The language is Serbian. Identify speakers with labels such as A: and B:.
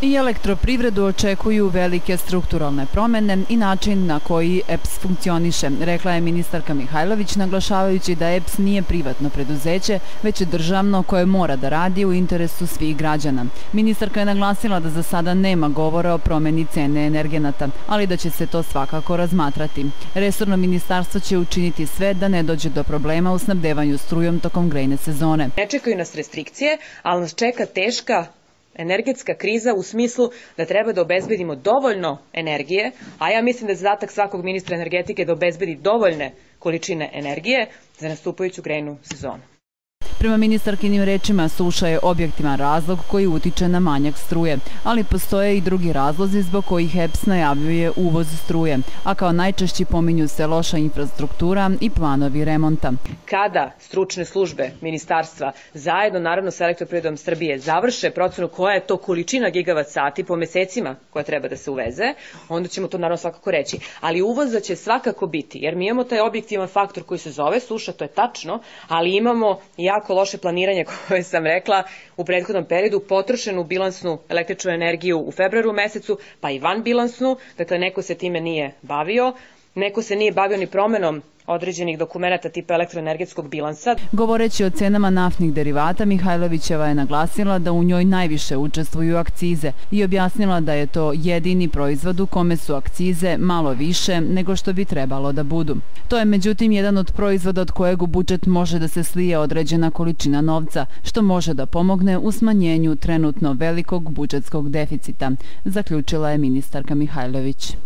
A: I elektroprivredu očekuju velike strukturalne promene i način na koji EPS funkcioniše, rekla je ministarka Mihajlović, naglašavajući da EPS nije privatno preduzeće, već je državno koje mora da radi u interesu svih građana. Ministarka je naglasila da za sada nema govora o promeni cene energenata, ali da će se to svakako razmatrati. Resorno ministarstvo će učiniti sve da ne dođe do problema u snabdevanju strujom tokom grejne sezone.
B: Ne čekaju nas restrikcije, ali nas čeka teška energetska kriza u smislu da treba da obezbedimo dovoljno energije, a ja mislim da je zadatak svakog ministra energetike da obezbedi dovoljne količine energije za nastupajuću grejnu sezonu.
A: Prema ministarkinim rečima suša je objektivan razlog koji utiče na manjak struje, ali postoje i drugi razlozi zbog kojih EPS najavljuje uvoz struje, a kao najčešći pominju se loša infrastruktura i planovi remonta.
B: Kada stručne službe ministarstva zajedno naravno sa elektroprivredom Srbije završe procenu koja je to količina gigavat sati po mesecima koja treba da se uveze, onda ćemo to naravno svakako reći. Ali uvoza će svakako biti, jer mi imamo taj objektivan faktor koji se zove suša, to je tačno, ali imamo jako jako loše planiranje koje sam rekla u prethodnom periodu, potrošenu bilansnu električnu energiju u februaru mesecu, pa i van bilansnu, dakle neko se time nije bavio, neko se nije bavio ni promenom određenih dokumenta tipa elektroenergetskog bilansa.
A: Govoreći o cenama naftnih derivata, Mihajlovićeva je naglasila da u njoj najviše učestvuju akcize i objasnila da je to jedini proizvod u kome su akcize malo više nego što bi trebalo da budu. To je međutim jedan od proizvoda od kojeg u budžet može da se slije određena količina novca, što može da pomogne u smanjenju trenutno velikog budžetskog deficita, zaključila je ministarka Mihajlović.